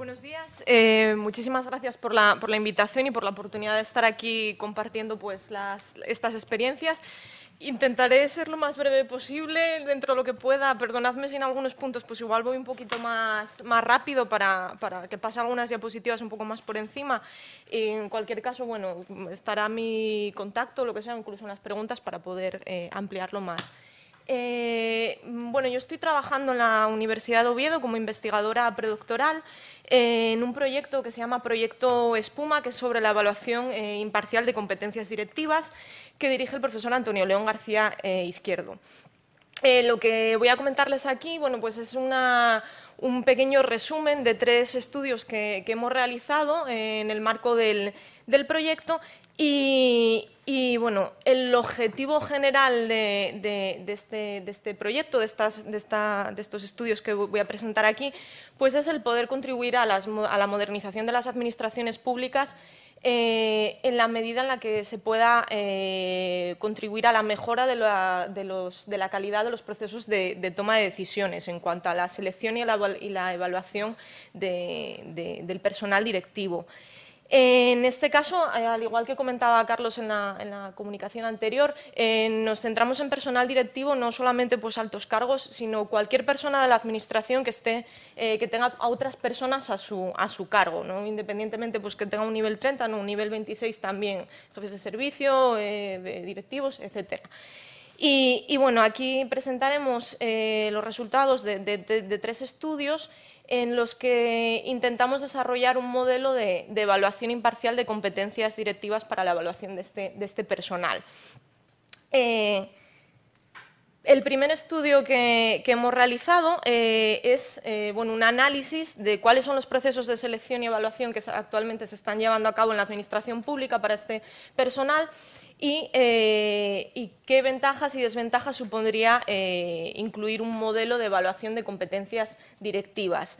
Buenos días. Eh, muchísimas gracias por la, por la, invitación y por la oportunidad de estar aquí compartiendo pues, las, estas experiencias. Intentaré ser lo más breve posible dentro de lo que pueda. Perdonadme si en algunos puntos pues igual voy un poquito más, más rápido para, para que pase algunas diapositivas un poco más por encima. En cualquier caso, bueno, estará mi contacto, lo que sea, incluso en las preguntas para poder eh, ampliarlo más. Eh, bueno, yo estoy trabajando en la Universidad de Oviedo como investigadora predoctoral eh, en un proyecto que se llama Proyecto Espuma, que es sobre la evaluación eh, imparcial de competencias directivas, que dirige el profesor Antonio León García Izquierdo. lo que voy a comentarles aquí bueno, pues es un pequeño resumen de tres estudios que, hemos realizado en el marco del, del proyecto y, bueno, el objetivo general de, este, este, proyecto, de, estos estudios que voy a presentar aquí, pues es el poder contribuir a, la modernización de las administraciones públicas eh, en la medida en la que se pueda eh, contribuir a la mejora de la, calidad de los procesos de, toma de decisiones en cuanto a la selección y, la, evaluación del personal directivo. En este caso, eh, al igual que comentaba Carlos en la, comunicación anterior, eh, nos centramos en personal directivo, no solamente pues, altos cargos, sino cualquier persona de la administración que, esté, eh, que tenga a otras personas a su, cargo, independientemente pues, que tenga un nivel 30, no, un nivel 26 también, jefes de servicio, directivos, etc. Y, bueno, aquí presentaremos los resultados de tres estudios en los que intentamos desarrollar un modelo de, evaluación imparcial de competencias directivas para la evaluación de este, este personal. Eh, el primer estudio que, hemos realizado eh, es eh, bueno, un análisis de cuáles son los procesos de selección y evaluación que actualmente se están llevando a cabo en la administración pública para este personal eh, y, qué ventajas y desventajas supondría eh, incluir un modelo de evaluación de competencias directivas.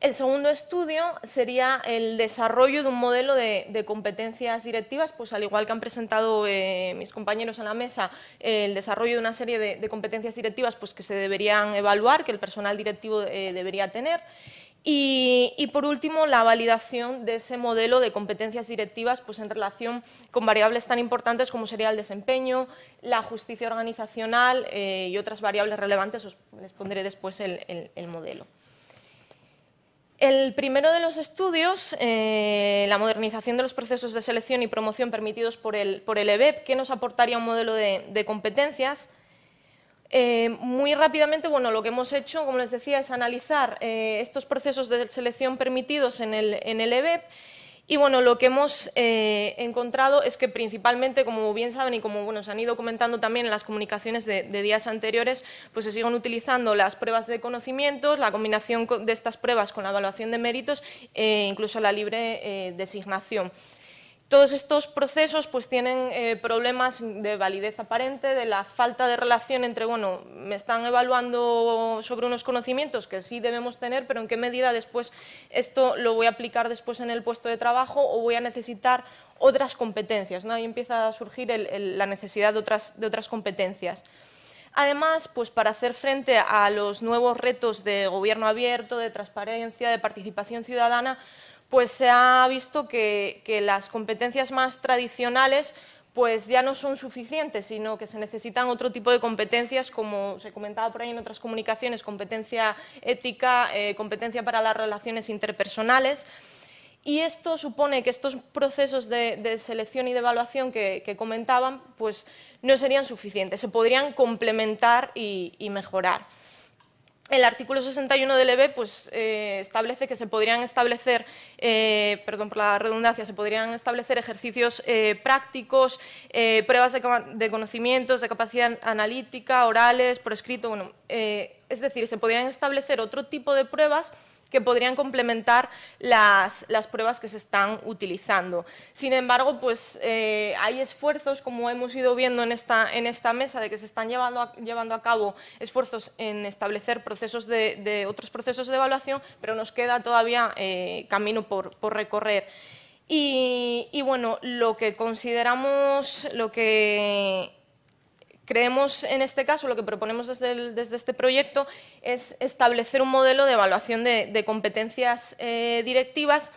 El segundo estudio sería el desarrollo de un modelo de, competencias directivas, pues al igual que han presentado eh, mis compañeros en la mesa, el desarrollo de una serie de, competencias directivas pues, que se deberían evaluar, que el personal directivo debería tener. Y, por último, la validación de ese modelo de competencias directivas pues, en relación con variables tan importantes como sería el desempeño, la justicia organizacional eh, y otras variables relevantes, os les pondré después el, modelo. El primero de los estudios, eh, la modernización de los procesos de selección y promoción permitidos por el, por el EBEP, ¿qué nos aportaría un modelo de competencias? Eh, muy rápidamente, bueno, lo que hemos hecho, como les decía, es analizar eh, estos procesos de selección permitidos en el, en EBEP y bueno, lo que hemos eh, encontrado es que principalmente, como bien saben y como bueno, se han ido comentando también en las comunicaciones de, días anteriores, pues se siguen utilizando las pruebas de conocimientos, la combinación de estas pruebas con la evaluación de méritos e incluso la libre designación. Todos estos procesos pues, tienen eh, problemas de validez aparente, de la falta de relación entre, bueno, me están evaluando sobre unos conocimientos que sí debemos tener, pero en qué medida después esto lo voy a aplicar después en el puesto de trabajo o voy a necesitar otras competencias. ¿no? Ahí empieza a surgir la necesidad de otras, de otras competencias. Además, pues para hacer frente a los nuevos retos de gobierno abierto, de transparencia, de participación ciudadana, pues se ha visto que, las competencias más tradicionales pues ya no son suficientes, sino que se necesitan otro tipo de competencias, como se comentaba por ahí en otras comunicaciones, competencia ética, eh, competencia para las relaciones interpersonales. Y esto supone que estos procesos de, selección y de evaluación que, comentaban pues no serían suficientes, se podrían complementar y mejorar el artículo 61 del EB pues, eh, establece que se podrían establecer, eh, perdón por la redundancia, se podrían establecer ejercicios eh, prácticos, pruebas de, conocimientos, de capacidad analítica, orales, por escrito, bueno, es decir, se podrían establecer otro tipo de pruebas que podrían complementar las, pruebas que se están utilizando. Sin embargo, pues eh, hay esfuerzos, como hemos ido viendo en esta, en esta mesa, de que se están llevando a, llevando a cabo esfuerzos en establecer procesos de, otros procesos de evaluación, pero nos queda todavía eh, camino por, recorrer. Y, y, bueno, lo que consideramos, lo que creemos en este caso, lo que proponemos desde, este proyecto es establecer un modelo de evaluación de, competencias eh, directivas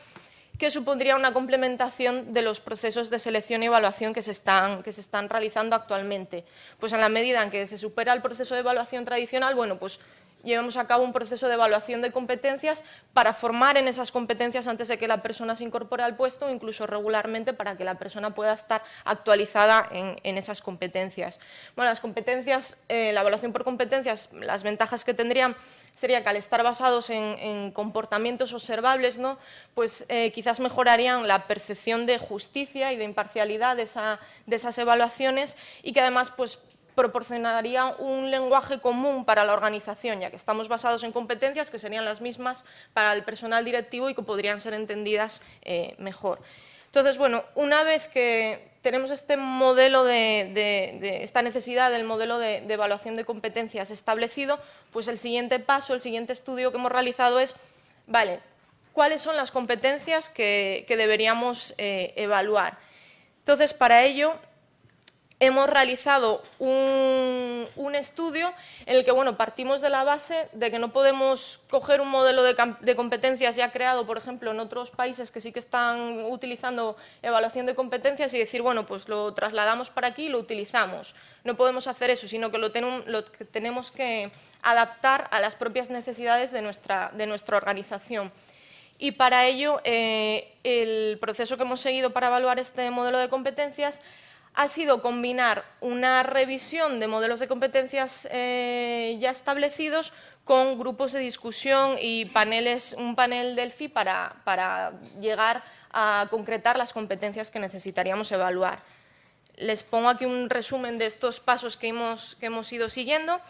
que supondría una complementación de los procesos de selección y evaluación que se, están, que se están realizando actualmente. Pues en la medida en que se supera el proceso de evaluación tradicional, bueno, pues llevemos a cabo un proceso de evaluación de competencias para formar en esas competencias antes de que la persona se incorpore al puesto, incluso regularmente para que la persona pueda estar actualizada en, esas competencias. Bueno, las competencias, eh, la evaluación por competencias, las ventajas que tendrían sería que al estar basados en, comportamientos observables, ¿no? pues eh, quizás mejorarían la percepción de justicia y de imparcialidad de, de esas evaluaciones y que además pues, proporcionaría un lenguaje común para la organización, ya que estamos basados en competencias que serían las mismas para el personal directivo y que podrían ser entendidas eh, mejor. Entonces, bueno, una vez que tenemos este modelo de, esta necesidad del modelo de, evaluación de competencias establecido, pues el siguiente paso, el siguiente estudio que hemos realizado es, vale, ¿cuáles son las competencias que, deberíamos eh, evaluar? Entonces, para ello hemos realizado un, estudio en el que bueno, partimos de la base de que no podemos coger un modelo de, competencias ya creado, por ejemplo, en otros países que sí que están utilizando evaluación de competencias y decir, bueno, pues lo trasladamos para aquí y lo utilizamos. No podemos hacer eso, sino que lo, tenemos que adaptar a las propias necesidades de nuestra, de nuestra organización. Y para ello, eh, el proceso que hemos seguido para evaluar este modelo de competencias ha sido combinar una revisión de modelos de competencias eh, ya establecidos con grupos de discusión y paneles, un panel Delphi para, para llegar a concretar las competencias que necesitaríamos evaluar. Les pongo aquí un resumen de estos pasos que hemos ido siguiendo.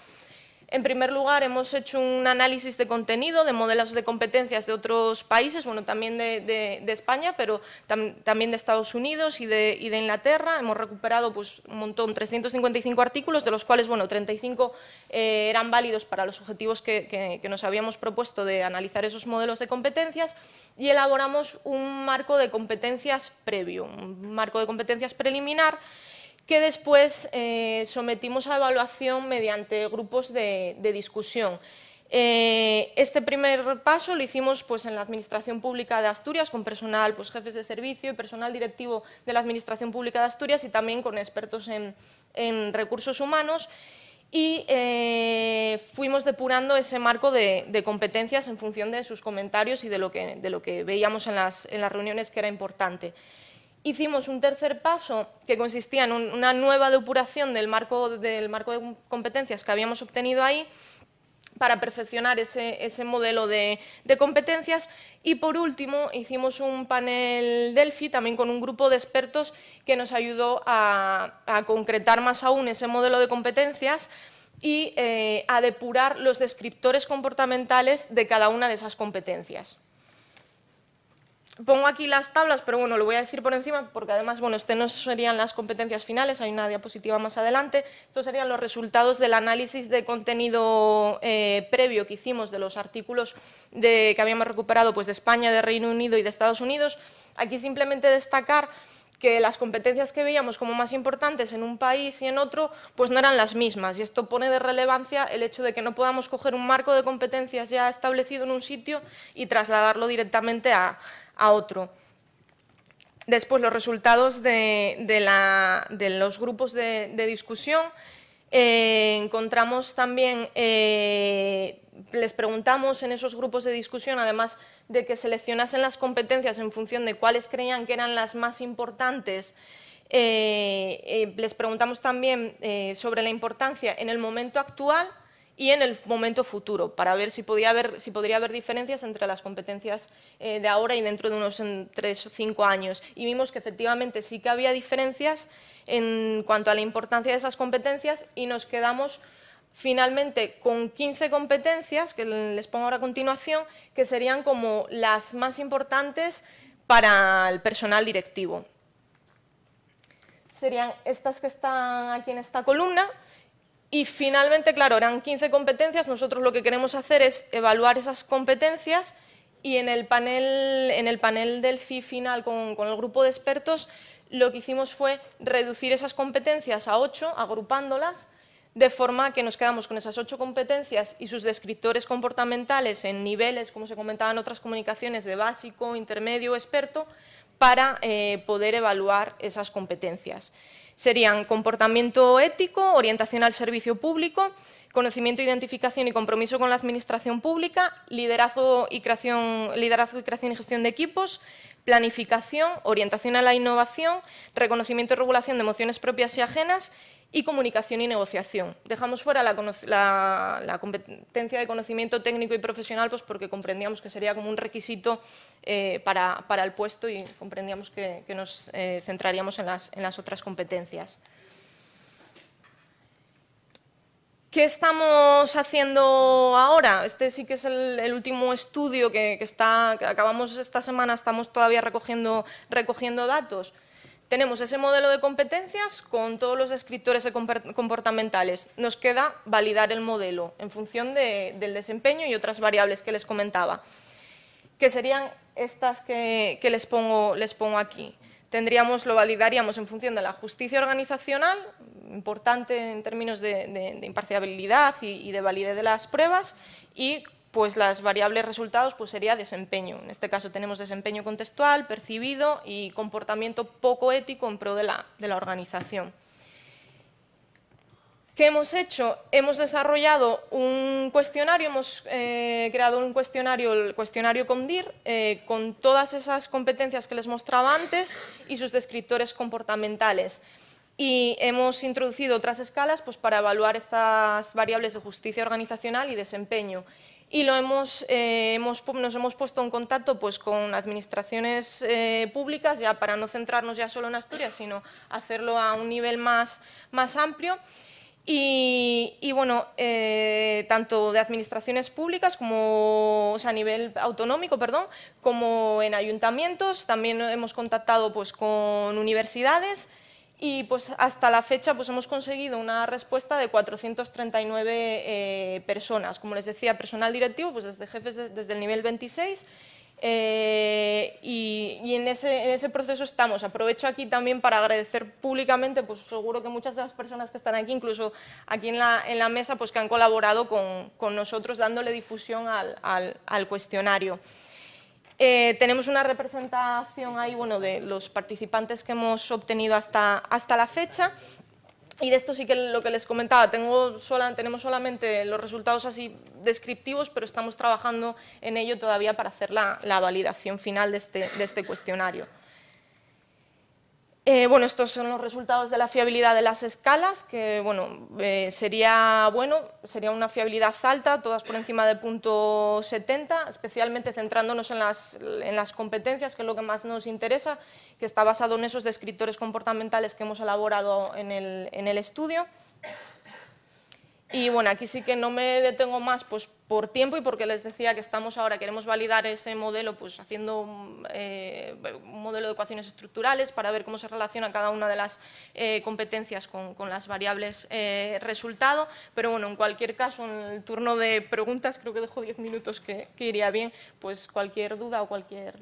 En primer lugar, hemos hecho un análisis de contenido de modelos de competencias de otros países, bueno, también de, España, pero también de Estados Unidos y de, Inglaterra. Hemos recuperado pues, un montón, 355 artículos, de los cuales, bueno, 35 eh, eran válidos para los objetivos que, que nos habíamos propuesto de analizar esos modelos de competencias y elaboramos un marco de competencias previo, un marco de competencias preliminar que después eh, sometimos a evaluación mediante grupos de, discusión. Eh, este primer paso lo hicimos pues, en la Administración Pública de Asturias, con personal, pues, jefes de servicio y personal directivo de la Administración Pública de Asturias y también con expertos en, recursos humanos y eh, fuimos depurando ese marco de, competencias en función de sus comentarios y de lo que, de lo que veíamos en las, en las reuniones que era importante hicimos un tercer paso que consistía en una nueva depuración del marco, de competencias que habíamos obtenido ahí para perfeccionar ese, modelo de, competencias. Y por último, hicimos un panel Delphi, también con un grupo de expertos que nos ayudó a, concretar más aún ese modelo de competencias y eh, a depurar los descriptores comportamentales de cada una de esas competencias. Pongo aquí las tablas, pero bueno, lo voy a decir por encima porque además, bueno, este no serían las competencias finales, hay una diapositiva más adelante. Estos serían los resultados del análisis de contenido eh, previo que hicimos de los artículos que habíamos recuperado pues, de España, de Reino Unido y de Estados Unidos. Aquí simplemente destacar que las competencias que veíamos como más importantes en un país y en otro, pues no eran las mismas. Y esto pone de relevancia el hecho de que no podamos coger un marco de competencias ya establecido en un sitio y trasladarlo directamente a, a otro. Después, los resultados de, los grupos de, discusión. Eh, encontramos también, eh, les preguntamos en esos grupos de discusión, además de que seleccionasen las competencias en función de cuáles creían que eran las más importantes, eh, les preguntamos también sobre la importancia en el momento actual y en el momento futuro, para ver si, podía haber, si podría haber diferencias entre las competencias eh, de ahora y dentro de unos tres o cinco años. Y vimos que efectivamente sí que había diferencias en cuanto a la importancia de esas competencias y nos quedamos finalmente con 15 competencias, que les pongo ahora a continuación, que serían como las más importantes para el personal directivo. Serían estas que están aquí en esta columna, y finalmente, claro, eran 15 competencias, nosotros lo que queremos hacer es evaluar esas competencias y en el panel, en el panel del FI final con, el grupo de expertos lo que hicimos fue reducir esas competencias a ocho, agrupándolas, de forma que nos quedamos con esas ocho competencias y sus descriptores comportamentales en niveles, como se comentaba en otras comunicaciones, de básico, intermedio, experto, para eh, poder evaluar esas competencias. Serían comportamiento ético, orientación al servicio público, conocimiento, identificación y compromiso con la administración pública, liderazgo y creación, liderazgo y, creación y gestión de equipos, planificación, orientación a la innovación, reconocimiento y regulación de emociones propias y ajenas y comunicación y negociación. Dejamos fuera la, competencia de conocimiento técnico y profesional pues porque comprendíamos que sería como un requisito eh, para, el puesto y comprendíamos que, nos eh, centraríamos en las, otras competencias. ¿Qué estamos haciendo ahora? Este sí que es el, último estudio que, está, acabamos esta semana, estamos todavía recogiendo, recogiendo datos tenemos ese modelo de competencias con todos los descriptores comportamentales. Nos queda validar el modelo en función del desempeño y otras variables que les comentaba, que serían estas que, les, pongo, les pongo aquí. Tendríamos, lo validaríamos en función de la justicia organizacional, importante en términos de, imparcialidad y, y de validez de las pruebas, y pues las variables resultados pues sería desempeño. En este caso tenemos desempeño contextual, percibido y comportamiento poco ético en pro de la, organización. ¿Qué hemos hecho? Hemos desarrollado un cuestionario, hemos eh, creado un cuestionario, el cuestionario COMDIR, eh, con todas esas competencias que les mostraba antes y sus descriptores comportamentales. Y hemos introducido otras escalas pues, para evaluar estas variables de justicia organizacional y desempeño y lo hemos, eh, nos hemos puesto en contacto pues, con administraciones eh, públicas, ya para no centrarnos ya solo en Asturias, sino hacerlo a un nivel más, más amplio. Y, bueno, eh, tanto de administraciones públicas como a nivel autonómico, perdón, como en ayuntamientos, también hemos contactado pues, con universidades, y pues hasta la fecha pues hemos conseguido una respuesta de 439 eh, personas, como les decía, personal directivo, pues desde jefes desde el nivel 26 eh, y, en, ese, proceso estamos. Aprovecho aquí también para agradecer públicamente, pues seguro que muchas de las personas que están aquí, incluso aquí en la, mesa, pues que han colaborado con, nosotros dándole difusión al cuestionario. Eh, tenemos una representación ahí bueno, de los participantes que hemos obtenido hasta, hasta la fecha y de esto sí que lo que les comentaba, tengo tenemos solamente los resultados así descriptivos, pero estamos trabajando en ello todavía para hacer la, la validación final de este, de este cuestionario. Eh, bueno, estos son los resultados de la fiabilidad de las escalas, que bueno, eh, sería, bueno, sería una fiabilidad alta, todas por encima de punto 70, especialmente centrándonos en las, en las competencias, que es lo que más nos interesa, que está basado en esos descriptores comportamentales que hemos elaborado en el, en el estudio. Y bueno, aquí sí que no me detengo más pues, por tiempo y porque les decía que estamos ahora, queremos validar ese modelo pues, haciendo eh, un modelo de ecuaciones estructurales para ver cómo se relaciona cada una de las eh, competencias con, las variables eh, resultado. Pero bueno, en cualquier caso, en el turno de preguntas, creo que dejo 10 minutos que, que, iría bien, pues cualquier duda o cualquier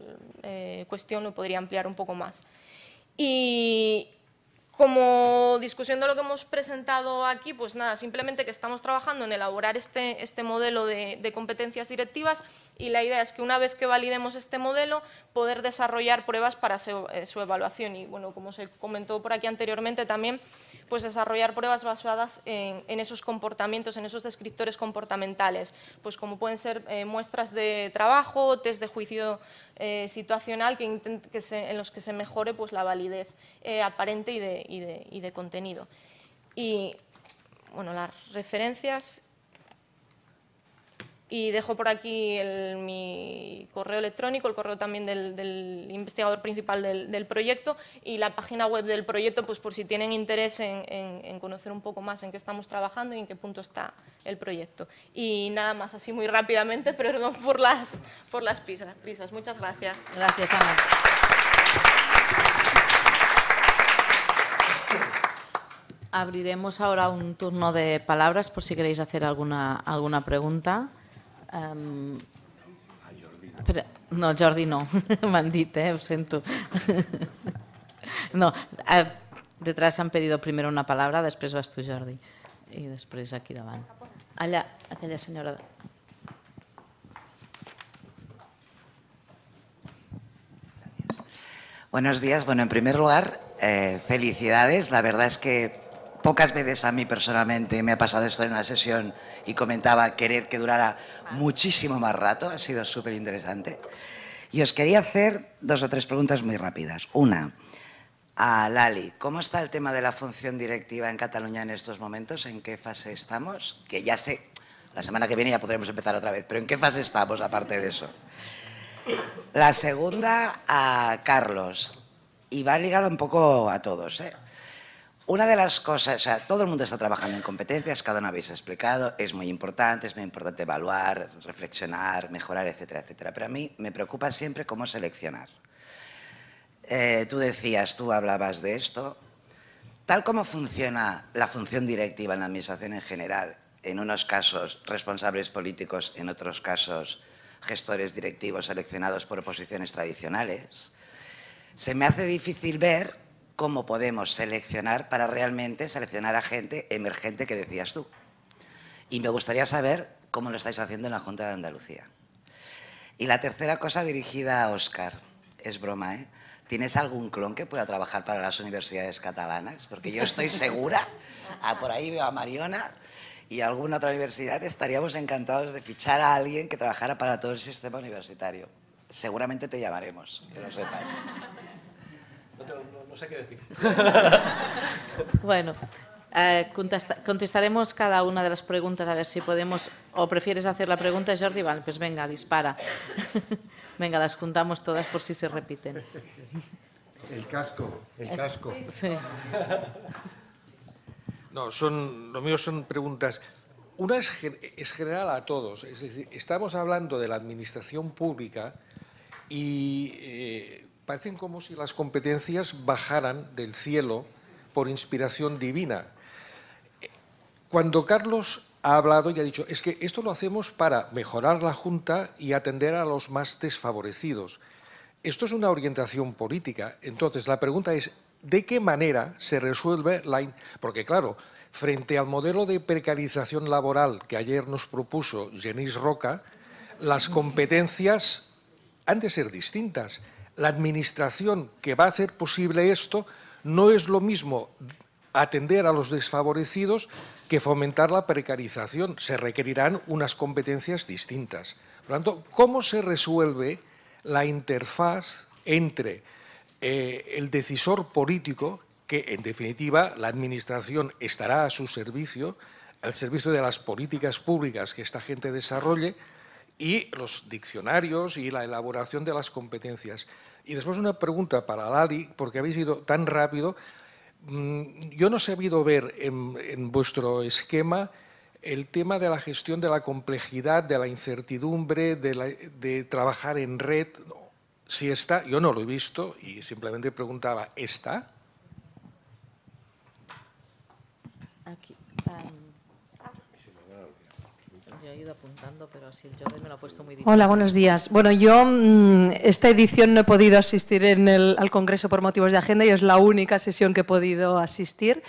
cuestión lo podría ampliar un poco más. Y, como discusión de lo que hemos presentado aquí, pues nada, simplemente que estamos trabajando en elaborar este, este modelo de, competencias directivas y la idea es que una vez que validemos este modelo, poder desarrollar pruebas para su, eh, evaluación. Y bueno, como se comentó por aquí anteriormente también, pues desarrollar pruebas basadas en, esos comportamientos, en esos descriptores comportamentales, pues como pueden ser eh, muestras de trabajo, test de juicio eh, situacional que, en los que se mejore pues, la validez aparente y de, y de, contenido. Y bueno, las referencias y dejo por aquí mi correo electrónico, el correo también del, investigador principal del, proyecto y la página web del proyecto, pues por si tienen interés en, conocer un poco más en qué estamos trabajando y en qué punto está el proyecto. Y nada más, así muy rápidamente, perdón por las, por las prisas. Muchas gracias. Gracias, Ana. Abriremos ahora un turno de palabras por si queréis hacer alguna, alguna pregunta. Um, no, Jordi no, m'han dit, eh? ho sento. No, eh, detrás han pedido primero una palabra, després vas tu, Jordi, i després aquí davant. Allà, aquella senyora... Buenos días. Bueno, en primer lugar, eh, felicidades. La verdad es que pocas veces a mí personalmente me ha pasado esto en una sesión y comentaba querer que durara muchísimo más rato. Ha sido súper interesante. Y os quería hacer dos o tres preguntas muy rápidas. Una, a Lali, ¿cómo está el tema de la función directiva en Cataluña en estos momentos? ¿En qué fase estamos? Que ya sé, la semana que viene ya podremos empezar otra vez, pero ¿en qué fase estamos aparte de eso? La segunda a Carlos, y va ligada un poco a todos. ¿eh? Una de las cosas, todo el mundo está trabajando en competencias, cada uno habéis explicado, es muy importante, es muy importante evaluar, reflexionar, mejorar, etcétera, etcétera. Pero a mí me preocupa siempre cómo seleccionar. Eh, tú decías, tú hablabas de esto. Tal como funciona la función directiva en la administración en general, en unos casos responsables políticos, en otros casos gestores directivos seleccionados por oposiciones tradicionales, se me hace difícil ver cómo podemos seleccionar para realmente seleccionar a gente emergente que decías tú. Y me gustaría saber cómo lo estáis haciendo en la Junta de Andalucía. Y la tercera cosa dirigida a Óscar, es broma, ¿eh? ¿Tienes algún clon que pueda trabajar para las universidades catalanas? Porque yo estoy segura, ah, por ahí veo a Mariona, y alguna otra universidad, estaríamos encantados de fichar a alguien que trabajara para todo el sistema universitario. Seguramente te llamaremos, que lo sepas. No, sé qué decir. bueno, eh, contestaremos cada una de las preguntas a ver si podemos. ¿O prefieres hacer la pregunta, Jordi? Vale, pues venga, dispara. venga, las juntamos todas por si se repiten. El casco, el casco. Sí. No, son, lo mío son preguntas. Una es, general a todos, es decir, estamos hablando de la administración pública y eh, parecen como si las competencias bajaran del cielo por inspiración divina. Cuando Carlos ha hablado y ha dicho, es que esto lo hacemos para mejorar la Junta y atender a los más desfavorecidos. Esto es una orientación política. Entonces, la pregunta es, ¿De qué manera se resuelve la... Porque claro, frente al modelo de precarización laboral que ayer nos propuso Genís Roca, las competencias han de ser distintas. La administración que va a hacer posible esto no es lo mismo atender a los desfavorecidos que fomentar la precarización. Se requerirán unas competencias distintas. Por lo tanto, ¿cómo se resuelve la interfaz entre eh, el decisor político, que en definitiva la Administración estará a su servicio, al servicio de las políticas públicas que esta gente desarrolle, y los diccionarios y la elaboración de las competencias. Y después una pregunta para Lali, porque habéis ido tan rápido. Mm, yo no he sabido ver en, vuestro esquema el tema de la gestión de la complejidad, de la incertidumbre, de trabajar en red. Si está, yo no lo he visto y simplemente preguntaba, ¿está? Aquí. yo he ido apuntando, pero así el Jordi me lo ha puesto muy difícil. Hola, buenos días. Bueno, yo mm, esta edición no he podido asistir en el, al Congreso por motivos de agenda y es la única sesión que he podido asistir.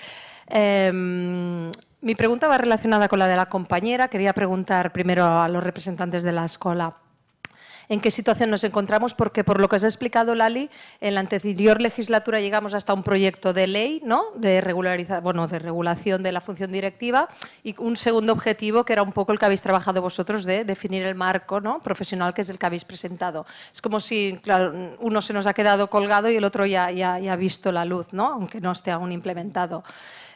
Em, mi pregunta va relacionada con la de la compañera. Quería preguntar primero a los representantes de la escuela en qué situación nos encontramos, porque por lo que os ha explicado Lali, en la anterior legislatura llegamos hasta un proyecto de ley ¿no? de, bueno, de regulación de la función directiva y un segundo objetivo que era un poco el que habéis trabajado vosotros de definir el marco ¿no? profesional que es el que habéis presentado. Es como si uno se nos ha quedado colgado y el otro ya, ya, ya ha visto la luz, ¿no? aunque no esté aún implementado.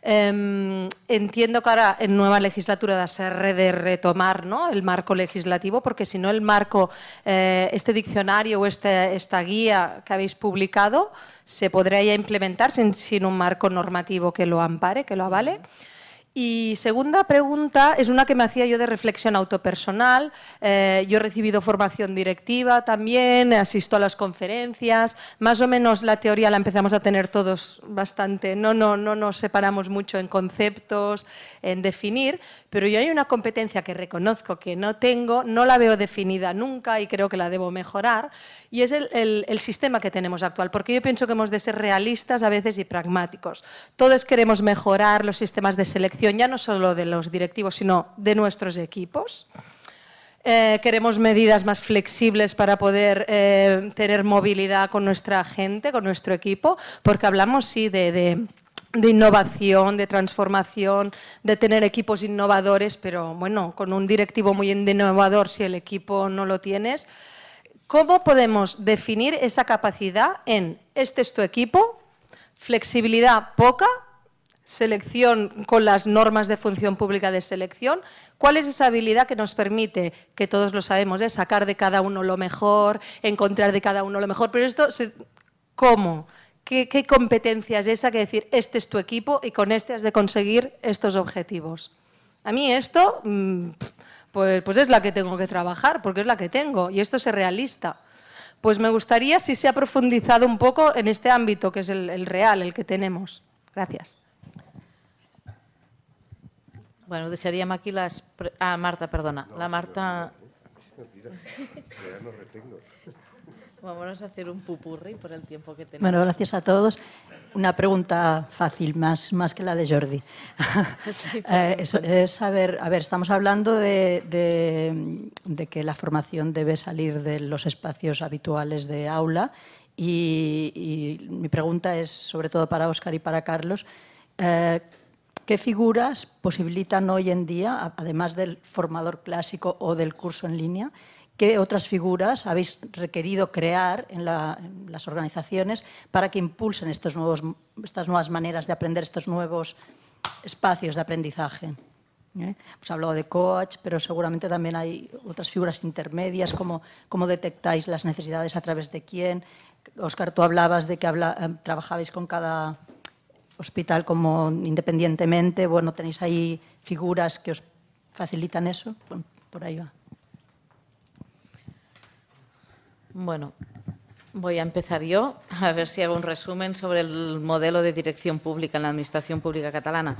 Em, entiendo que ahora en nueva legislatura de ser de retomar ¿no? el marco legislativo, porque si no el marco, eh, este diccionario o este, esta guía que habéis publicado se podría ya implementar sin, sin, un marco normativo que lo ampare, que lo avale. Y segunda pregunta es una que me hacía yo de reflexión autopersonal. Eh, yo he recibido formación directiva también, asisto a las conferencias. Más o menos la teoría la empezamos a tener todos bastante. No, no, no nos separamos mucho en conceptos, en definir, pero yo hay una competencia que reconozco que no tengo, no la veo definida nunca y creo que la debo mejorar, y es el, el sistema que tenemos actual, porque yo pienso que hemos de ser realistas a veces y pragmáticos. Todos queremos mejorar los sistemas de selección ya no solo de los directivos, sino de nuestros equipos. Eh, queremos medidas más flexibles para poder eh, tener movilidad con nuestra gente, con nuestro equipo, porque hablamos, sí, de, de, innovación, de transformación, de tener equipos innovadores, pero bueno, con un directivo muy innovador, si el equipo no lo tienes, ¿cómo podemos definir esa capacidad en este es tu equipo, flexibilidad poca, selección con las normas de función pública de selección, ¿cuál es esa habilidad que nos permite, que todos lo sabemos, ¿eh? sacar de cada uno lo mejor, encontrar de cada uno lo mejor? Pero esto, ¿cómo? ¿Qué, competencia es esa que decir, este es tu equipo y con este has de conseguir estos objetivos? A mí esto, mm, pues, pues es la que tengo que trabajar, porque es la que tengo, y esto es realista. Pues me gustaría si se ha profundizado un poco en este ámbito, que es el, el real, el que tenemos. Gracias. Bueno, desearíem aquí las... Ah, Marta, perdona. La Marta... Vamos a hacer un pupurri por el tiempo que tenemos. Bueno, gracias a todos. Una pregunta fácil, más, más que la de Jordi. eh, es, es, saber, a ver, estamos hablando de, de, de, que la formación debe salir de los espacios habituales de aula y, y mi pregunta es, sobre todo para Óscar y para Carlos, eh, ¿Qué figuras posibilitan hoy en día, además del formador clásico o del curso en línea, qué otras figuras habéis requerido crear en, la, en las organizaciones para que impulsen estas nuevas maneras de aprender, estos nuevos espacios de aprendizaje? ¿Eh? Pues hablado de coach, pero seguramente también hay otras figuras intermedias, como cómo detectáis las necesidades a través de quién. Oscar, tú hablabas de que habla, eh, trabajabais con cada hospital como independientemente, bueno, tenéis ahí figuras que os facilitan eso, bueno, por ahí va. Bueno, voy a empezar yo, a ver si hago un resumen sobre el modelo de dirección pública en la Administración Pública Catalana.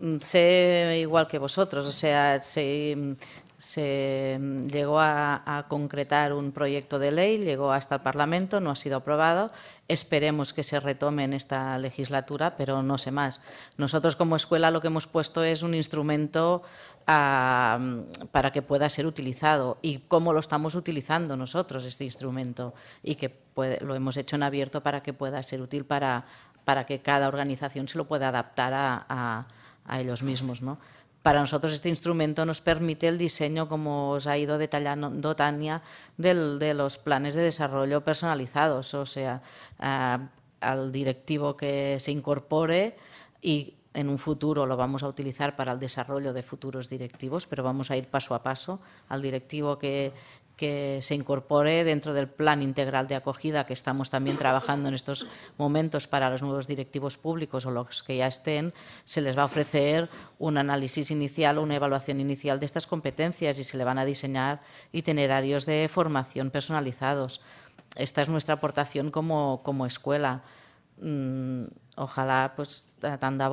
Mm, sé igual que vosotros, o sea, sé, se llegó a, concretar un proyecto de ley, llegó hasta el Parlamento, no ha sido aprobado. Esperemos que se retome en esta legislatura, pero no sé más. Nosotros como escuela lo que hemos puesto es un instrumento a, para que pueda ser utilizado y cómo lo estamos utilizando nosotros este instrumento y que lo hemos hecho en abierto para que pueda ser útil para, que cada organización se lo pueda adaptar a, a, a ellos mismos. ¿no? Para nosotros este instrumento nos permite el diseño, como os ha ido detallando Tania, de los planes de desarrollo personalizados, o sea, al directivo que se incorpore y en un futuro lo vamos a utilizar para el desarrollo de futuros directivos, pero vamos a ir paso a paso al directivo que, que se incorpore dentro del plan integral de acogida que estamos también trabajando en estos momentos para los nuevos directivos públicos o los que ya estén, se les va a ofrecer un análisis inicial o una evaluación inicial de estas competencias y se le van a diseñar itinerarios de formación personalizados. Esta es nuestra aportación como, como escuela. Mm, ojalà pues, tant de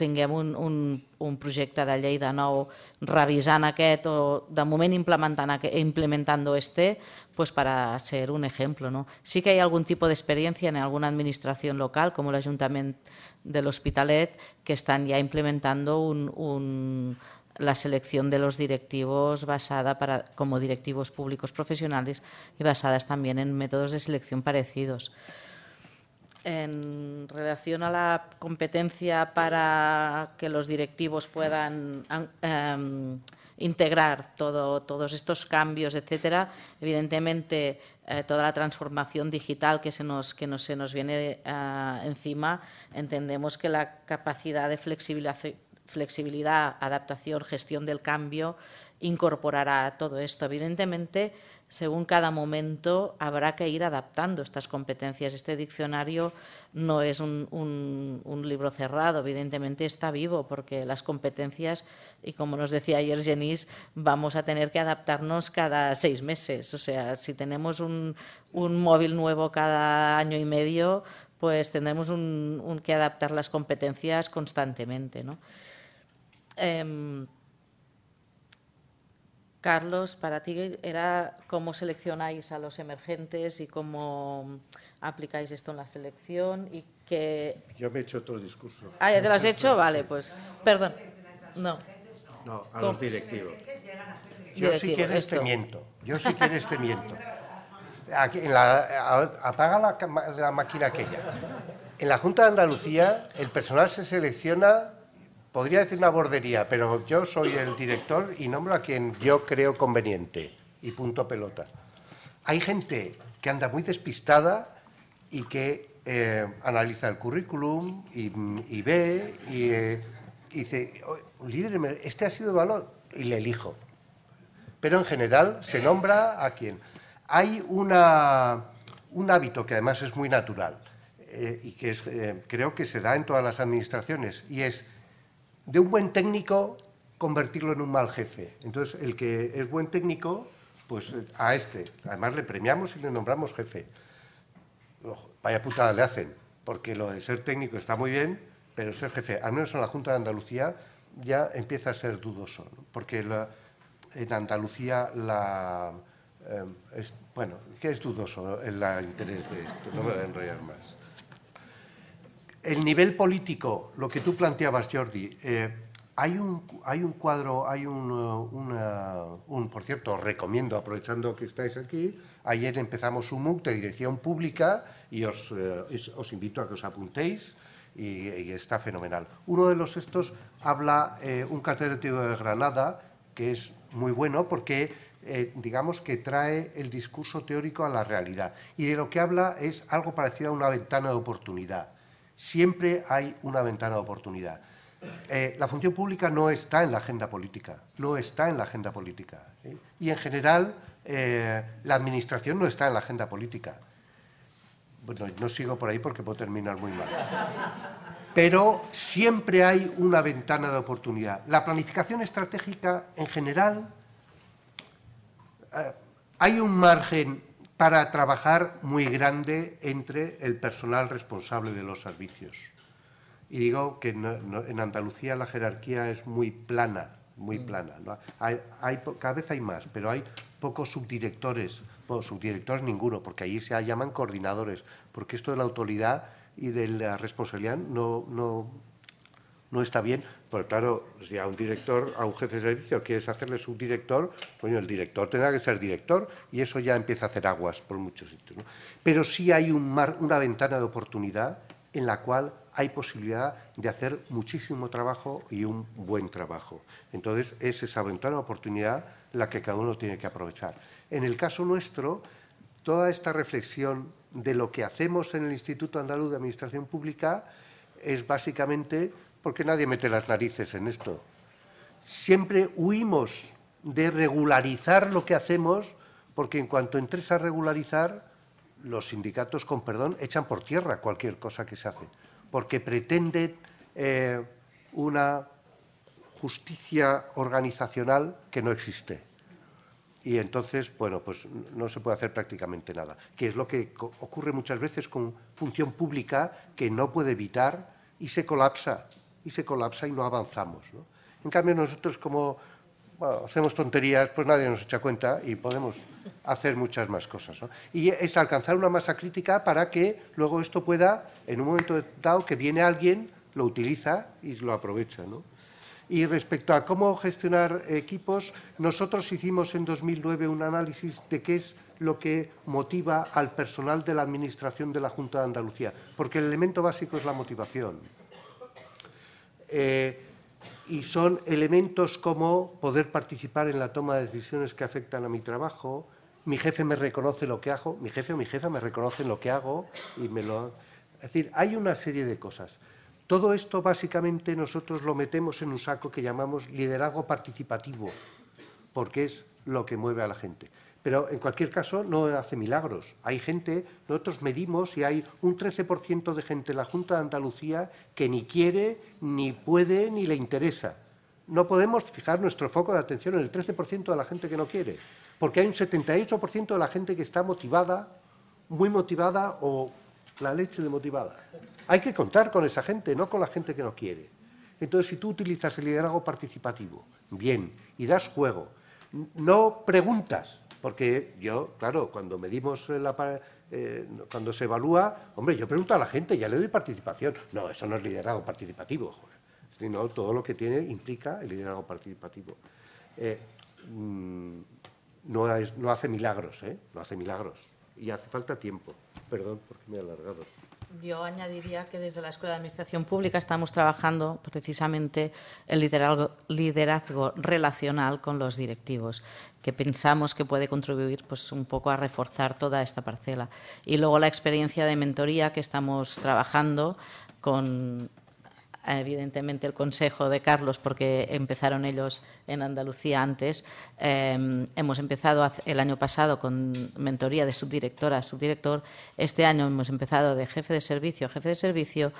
tinguem un, un, un projecte de llei de nou revisant aquest o de moment implementant, implementando este pues para ser un ejemplo. ¿no? Sí que hay algún tipo de experiencia en alguna administración local, como el Ayuntamiento del Hospitalet, que están ya implementando un, un, la selección de los directivos basada para, como directivos públicos profesionales y basadas también en métodos de selección parecidos. En relación a la competencia para que los directivos puedan eh, integrar todo, todos estos cambios, etcétera, evidentemente eh, toda la transformación digital que se nos, que no, se nos viene eh, encima, entendemos que la capacidad de flexibilización flexibilidad, adaptación, gestión del cambio, incorporará todo esto. Evidentemente, según cada momento habrá que ir adaptando estas competencias. Este diccionario no es un, libro cerrado, evidentemente está vivo, porque las competencias, y como nos decía ayer Genís, vamos a tener que adaptarnos cada seis meses. O sea, si tenemos un, móvil nuevo cada año y medio, pues tendremos que adaptar las competencias constantemente. ¿no? Em, Carlos, para ti era cómo seleccionáis a los emergentes y cómo aplicáis esto en la selección y que... Yo me he hecho el discurso. Ah, ¿ya te lo has hecho? Vale, pues, perdón. No. No, a los directivos. Yo si quieres te miento. Yo si quieres te miento. Aquí, apaga la, la máquina aquella. En la Junta de Andalucía el personal se selecciona podría decir una bordería, pero yo soy el director y nombro a quien yo creo conveniente. Y punto pelota. Hay gente que anda muy despistada y que eh, analiza el currículum y, ve eh, y, dice, líder, este ha sido valor y le elijo. Pero en general se nombra a quien. Hay una, un hábito que además es muy natural eh, y que es, creo que se da en todas las administraciones y es de un buen técnico convertirlo en un mal jefe. Entonces, el que es buen técnico, pues a este, además le premiamos y le nombramos jefe. vaya putada le hacen, porque lo de ser técnico está muy bien, pero ser jefe, al menos en la Junta de Andalucía, ya empieza a ser dudoso, porque en Andalucía la... Eh, es, bueno, ¿qué es dudoso el interés de esto? No me voy a enrollar más. El nivel político, lo que tú planteabas, Jordi, eh, hay, un, hay un cuadro, hay un, un, por cierto, recomiendo, aprovechando que estáis aquí, ayer empezamos un MOOC de dirección pública y os, eh, os invito a que os apuntéis y, está fenomenal. Uno de los estos habla eh, un catedrático de Granada, que es muy bueno porque digamos que trae el discurso teórico a la realidad. Y de lo que habla es algo parecido a una ventana de oportunidad siempre hay una ventana de oportunidad. Eh, la función pública no está en la agenda política, no está en la agenda política. ¿eh? Y en general, eh, la administración no está en la agenda política. Bueno, no sigo por ahí porque puedo terminar muy mal. Pero siempre hay una ventana de oportunidad. La planificación estratégica, en general, hay un margen para trabajar muy grande entre el personal responsable de los servicios. Y digo que en Andalucía la jerarquía es muy plana, muy mm. plana. Hay, cada vez hay más, pero hay pocos subdirectores, bueno, subdirectores ninguno, porque allí se llaman coordinadores, porque esto de la autoridad y de la responsabilidad no, no, no está bien, porque claro, si a un director, a un jefe de servicio quieres hacerle subdirector, coño, el director tendrá que ser director y eso ya empieza a hacer aguas por muchos sitios. Pero sí hay un una ventana de oportunidad en la cual hay posibilidad de hacer muchísimo trabajo y un buen trabajo. Entonces, es esa ventana de oportunidad la que cada uno tiene que aprovechar. En el caso nuestro, toda esta reflexión de lo que hacemos en el Instituto Andaluz de Administración Pública es básicamente porque nadie mete las narices en esto. Siempre huimos de regularizar lo que hacemos, porque en cuanto entres a regularizar, los sindicatos, con perdón, echan por tierra cualquier cosa que se hace, porque pretenden eh, una justicia organizacional que no existe. Y entonces, bueno, pues no se puede hacer prácticamente nada, que es lo que ocurre muchas veces con función pública que no puede evitar y se colapsa se colapsa y no avanzamos. En cambio, nosotros como hacemos tonterías, pues nadie nos echa cuenta y podemos hacer muchas más cosas. Y es alcanzar una masa crítica para que luego esto pueda, en un momento dado, que viene alguien, lo utiliza y lo aprovecha. Y respecto a cómo gestionar equipos, nosotros hicimos en 2009 un análisis de qué es lo que motiva al personal de la Administración de la Junta de Andalucía, porque el elemento básico es la motivación. Eh, y son elementos como poder participar en la toma de decisiones que afectan a mi trabajo, mi jefe me reconoce lo que hago, mi jefe o mi jefa me reconocen lo que hago y me lo... Es decir, hay una serie de cosas. todo esto básicamente nosotros lo metemos en un saco que llamamos liderazgo participativo, porque es lo que mueve a la gente. Pero en cualquier caso no hace milagros. Hay gente, nosotros medimos y hay un 13% de gente en la Junta de Andalucía que ni quiere, ni puede, ni le interesa. No podemos fijar nuestro foco de atención en el 13% de la gente que no quiere, porque hay un 78% de la gente que está motivada, muy motivada o la leche de motivada. Hay que contar con esa gente, no con la gente que no quiere. Entonces, si tú utilizas el liderazgo participativo, bien, y das juego, no preguntas, porque yo, claro, cuando medimos la, eh, cuando se evalúa, hombre, yo pregunto a la gente, ya le doy participación. No, eso no es liderazgo participativo, sino todo lo que tiene implica el liderazgo participativo. Eh, mm, no, hace milagros, ¿eh? No hace milagros. Y hace falta tiempo. Perdón porque me he alargado. Yo añadiría que desde la Escuela de Administración Pública estamos trabajando precisamente el liderazgo, relacional con los directivos, que pensamos que puede contribuir pues, un poco a reforzar toda esta parcela. Y luego la experiencia de mentoría que estamos trabajando con evidentemente el consejo de Carlos, porque empezaron ellos en Andalucía antes. Em, hemos empezado el año pasado con mentoría de subdirectora a subdirector. Este año hemos empezado de jefe de servicio a jefe de servicio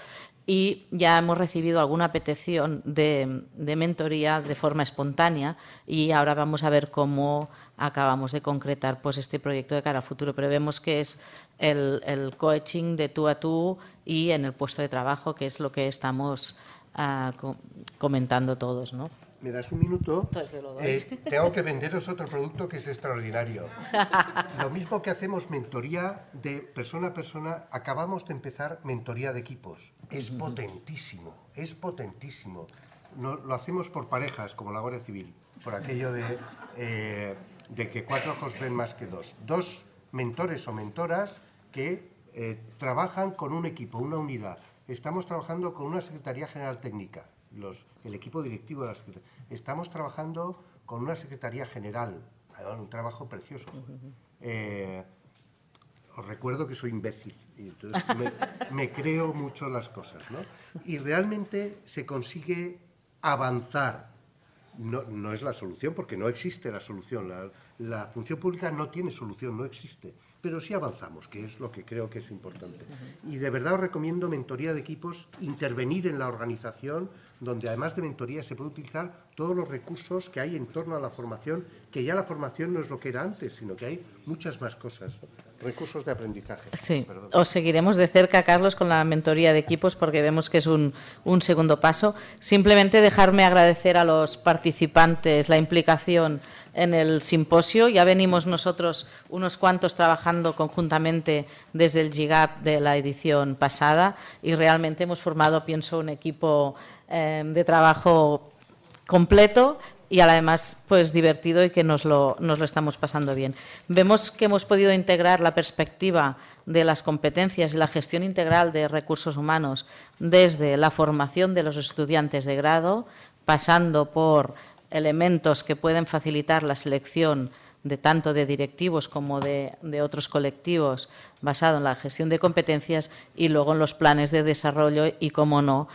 y ya hemos recibido alguna petición de, mentoría de forma espontánea y ahora vamos a ver cómo acabamos de concretar pues, este proyecto de cara al futuro. Pero vemos que es el, el coaching de tú a tú y en el puesto de trabajo, que es lo que estamos ah, comentando todos. ¿no? ¿Me das un minuto? Eh, tengo que venderos otro producto que es extraordinario. Lo mismo que hacemos mentoría de persona a persona, acabamos de empezar mentoría de equipos. Es potentísimo, es potentísimo. No, lo hacemos por parejas, como la Guardia Civil, por aquello de, eh, de que cuatro ojos ven más que dos. Dos mentores o mentoras que eh, trabajan con un equipo, una unidad. Estamos trabajando con una Secretaría General Técnica, los, el equipo directivo de la Secretaría. Estamos trabajando con una Secretaría General, un trabajo precioso. Eh, os recuerdo que soy imbécil, y entonces me, creo mucho las cosas. ¿no? Y realmente se consigue avanzar. No, no, es la solución, porque no existe la solución. La, la función pública no tiene solución, no existe pero sí avanzamos, que es lo que creo que es importante. Y de verdad os recomiendo mentoría de equipos, intervenir en la organización, donde además de mentoría se puede utilizar todos los recursos que hay en torno a la formación, que ya la formación no es lo que era antes, sino que hay muchas más cosas. Recursos de aprendizaje. Sí, os seguiremos de cerca, Carlos, con la mentoría de equipos, porque vemos que es un, un segundo paso. Simplemente dejarme agradecer a los participantes la implicación en el simposio. Ya venimos nosotros unos cuantos trabajando conjuntamente desde el GIGAP de la edición pasada y realmente hemos formado, pienso, un equipo eh, de trabajo completo y además pues divertido y que nos lo, nos lo estamos pasando bien. Vemos que hemos podido integrar la perspectiva de las competencias y la gestión integral de recursos humanos desde la formación de los estudiantes de grado, pasando por elementos que pueden facilitar la selección de tanto de directivos como de, otros colectivos basado en la gestión de competencias y luego en los planes de desarrollo y, como no,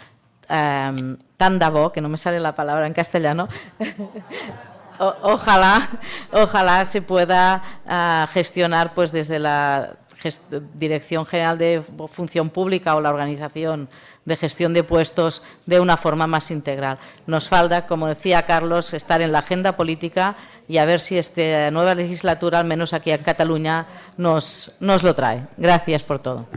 eh, Tandabo, que no me sale la palabra en castellano, ojalá, ojalá se pueda ah, gestionar pues desde la Dirección General de Función Pública o la Organización de Gestión de Puestos de una forma más integral. Nos falta, como decía Carlos, estar en la agenda política y a ver si esta nueva legislatura, al menos aquí en Cataluña, nos, nos lo trae. Gracias por todo.